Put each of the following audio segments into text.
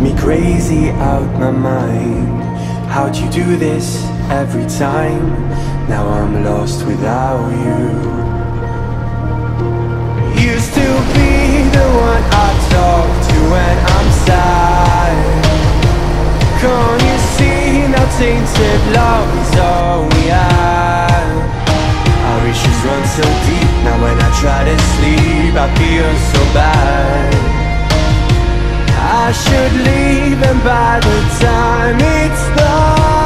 drive me crazy out my mind. How'd you do this every time? Now I'm lost without you. Used to be the one I talk to when I'm sad. Can't you see now tainted love is all we have Our issues run so deep Now when I try to sleep I feel so bad I should leave and by the time it's done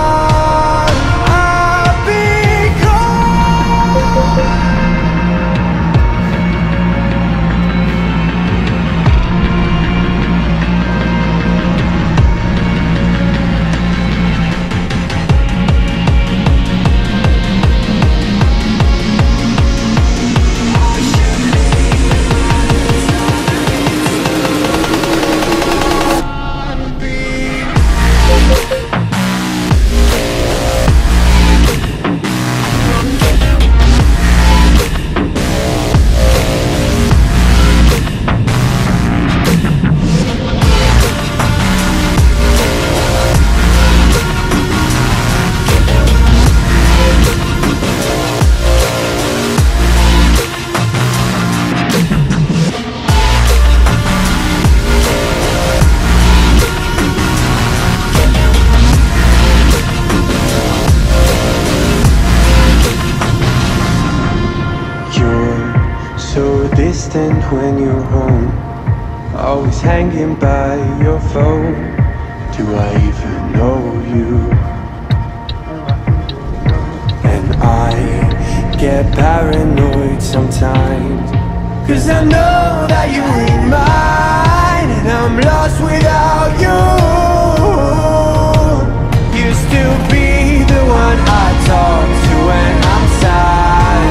Do I even know you? And I get paranoid sometimes. Cause I know that you ain't mine. And I'm lost without you. Used to be the one I talk to when I'm sad.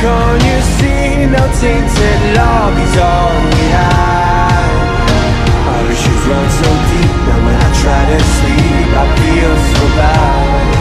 Can't you see no tainted love is all we have Our so deep Now when I try to sleep I feel so bad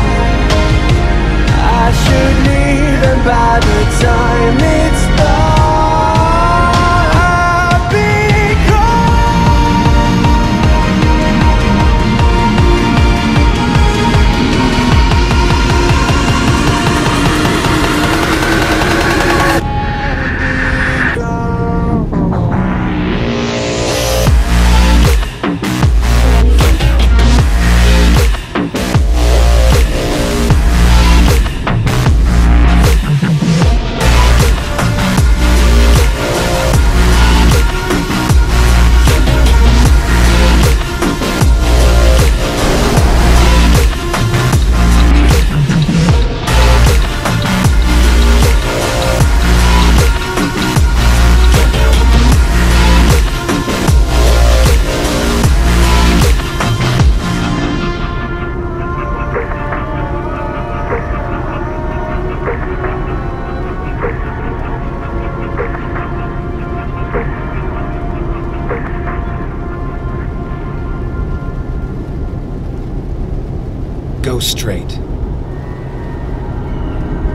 Go straight.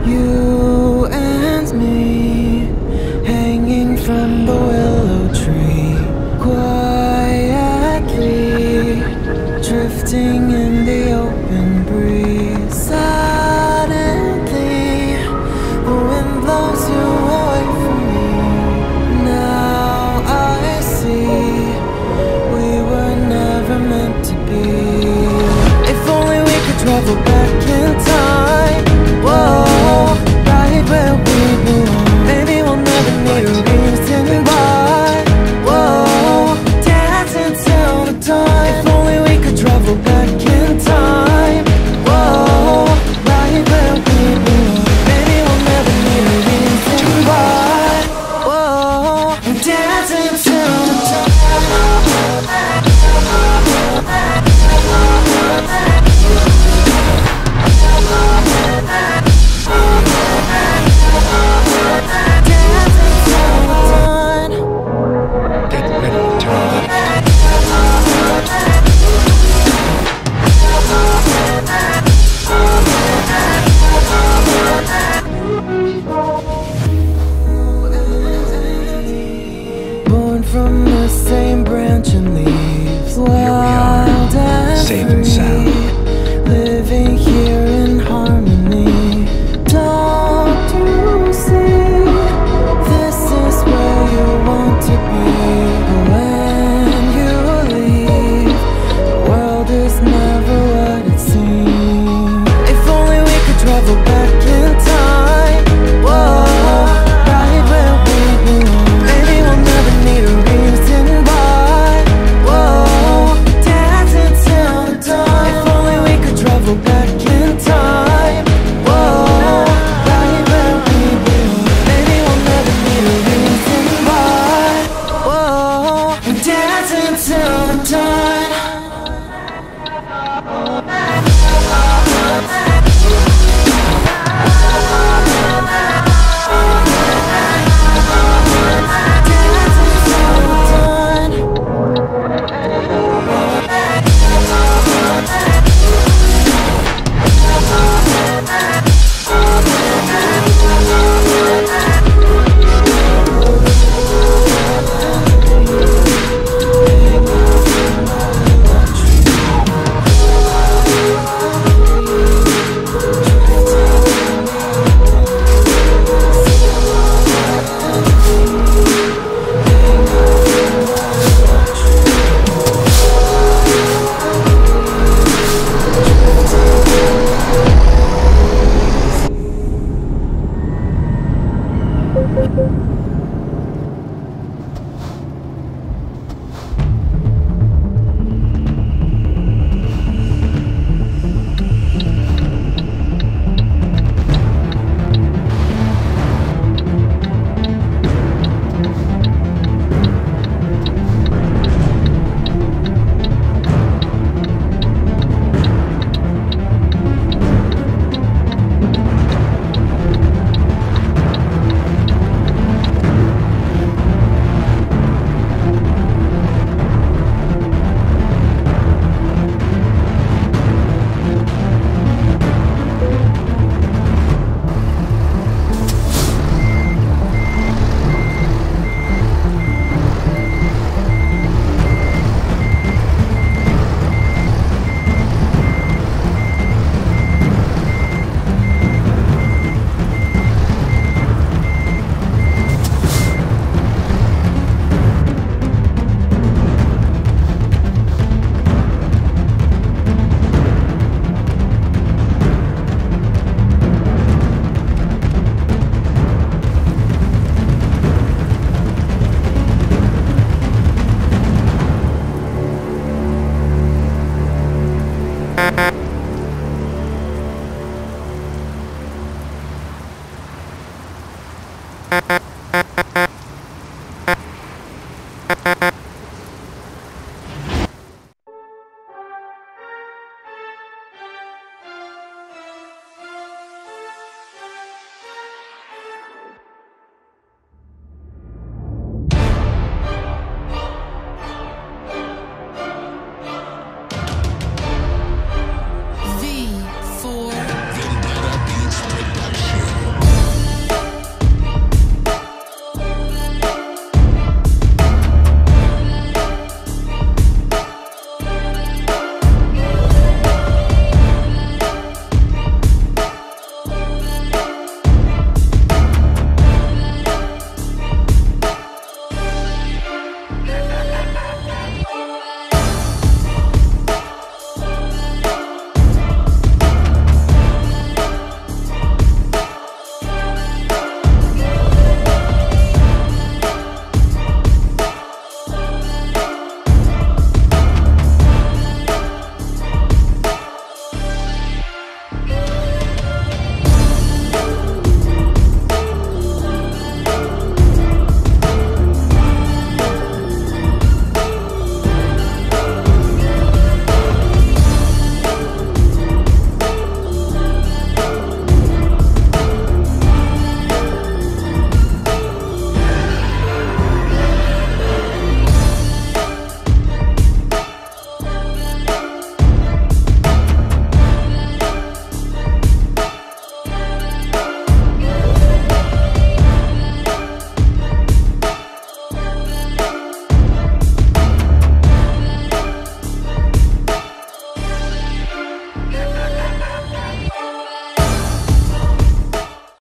You and me hanging from the willow tree, quietly drifting in the